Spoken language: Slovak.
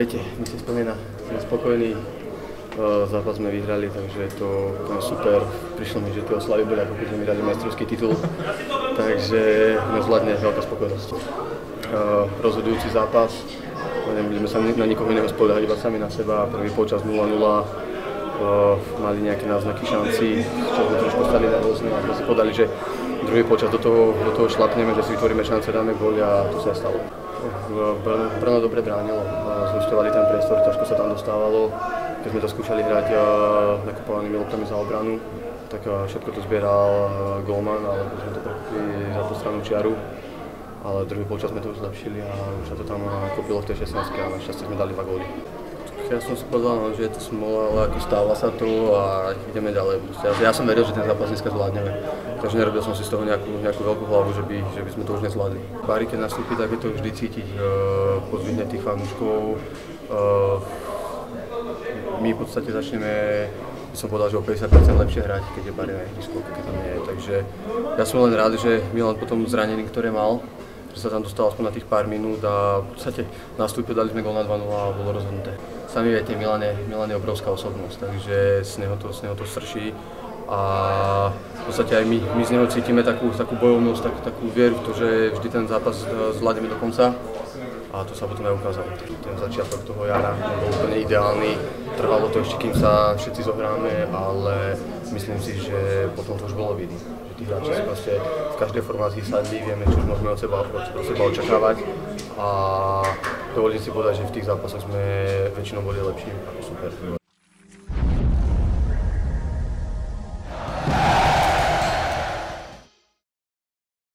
Mi si spomína, sme spokojní, zápas sme vyhrali, takže to, to je super. Prišlo mi, že tie oslavy boli ako keď sme vyhrali majstrovský titul, takže nás vládne veľká spokojnosť. Rozhodujúci zápas, nebudeme sa na nikoho iného spoliehať, iba sami na seba, prvý počas 0-0, mali nejaké náznaky šanci, čo sme trošku stali nervózne a sme si podali, že druhý počas do toho, do toho šlapneme, že si vytvoríme šance, dáme góly a to sa stalo. Brno, dobre bránilo, zúšťovali ten priestor, ťažko sa tam dostávalo. Keď sme to skúšali hrať nakupovanými loptami za obranu, tak všetko to zbieral golman, ale sme to prechopili za tú stranu čiaru. Ale druhý počas sme to už zlepšili a už sa to tam kopilo v tej 16 a našťastie sme dali dva góly. Ja som si povedal, no, že je to smola, ale ako stáva sa to a ideme ďalej. Ja, som veril, že ten zápas dneska zvládneme. Takže nerobil som si z toho nejakú, nejakú veľkú hlavu, že by, že by sme to už nezvládli. Bári, keď nastúpi, tak je to vždy cítiť uh, podvihne tých fanúškov. Uh, my v podstate začneme by som povedal, že o 50% lepšie hrať, keď je Bari na ihrisku, keď tam nie je. Takže ja som len rád, že Milan potom zranení, ktoré mal, že sa tam dostal aspoň na tých pár minút a v podstate nastúpil, dali sme gol na 2-0 a bolo rozhodnuté. Sami viete, Milan je, Milan je obrovská osobnosť, takže z neho to, z neho to srší a v podstate aj my, my z neho cítime takú, takú bojovnosť, takú, takú vieru v to, že vždy ten zápas zvládneme do konca a to sa potom aj ukázalo. Ten začiatok toho jara bol úplne ideálny, trvalo to ešte, kým sa všetci zohráme, ale myslím si, že potom to už bolo vidieť. Že tí hráči si proste v každej formácii sadli, vieme, čo môžeme od seba, od seba očakávať a dovolím si povedať, že v tých zápasoch sme väčšinou boli lepší ako super.